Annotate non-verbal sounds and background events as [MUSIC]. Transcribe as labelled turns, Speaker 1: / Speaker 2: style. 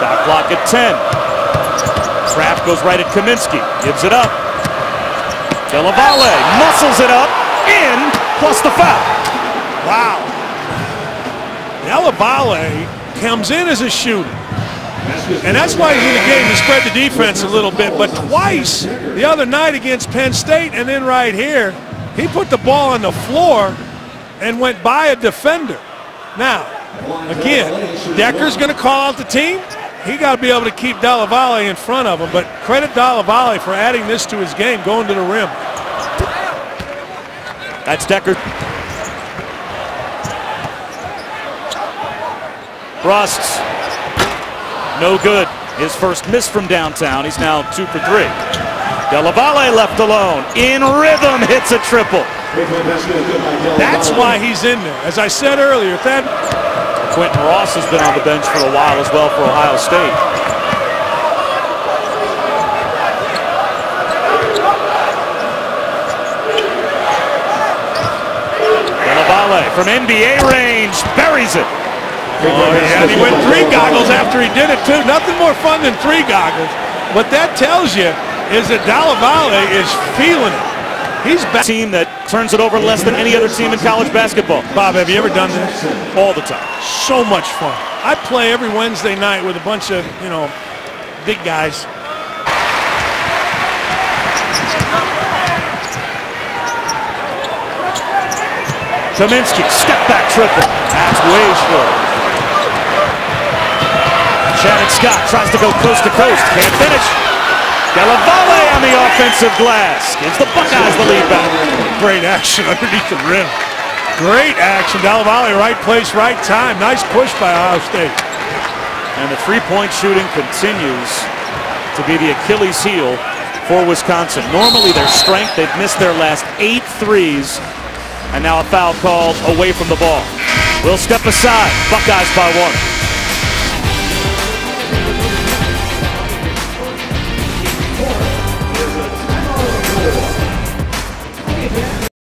Speaker 1: Shot clock at 10. Craft goes right at Kaminsky. Gives it up. Della Valle muscles it up. In, plus the foul.
Speaker 2: Wow. Della Valle comes in as a shooter. And that's why he's in the game to spread the defense a little bit. But twice the other night against Penn State and then right here, he put the ball on the floor and went by a defender. Now, again, Dekker's going to call out the team. He got to be able to keep Della Valle in front of him. But credit Della Valle for adding this to his game, going to the rim.
Speaker 1: That's Dekker. Frosts. No good. His first miss from downtown. He's now two for three. Della Valle left alone. In rhythm, hits a triple.
Speaker 2: That's why he's in there. As I said earlier, that
Speaker 1: Quentin Ross has been on the bench for a while as well for Ohio State. From NBA range buries it.
Speaker 2: Oh, yeah, and he went three goggles after he did it, too. Nothing more fun than three goggles. What that tells you is that Della Valle is feeling it. He's back.
Speaker 1: Team that turns it over less than any other team in college basketball.
Speaker 2: Bob, have you ever done this?
Speaker 1: All the time.
Speaker 2: So much fun. I play every Wednesday night with a bunch of, you know, big guys.
Speaker 1: Kaminsky, step back triple. That's way short. Shannon Scott tries to go coast to coast. Can't finish. Della Valle on the offensive glass. Gives the Buckeyes
Speaker 2: Great action [LAUGHS] underneath the rim. Great action. Della Valle, right place, right time. Nice push by Ohio State.
Speaker 1: And the three-point shooting continues to be the Achilles heel for Wisconsin. Normally their strength, they've missed their last eight threes. And now a foul called away from the ball. Will step aside. Buckeyes by one.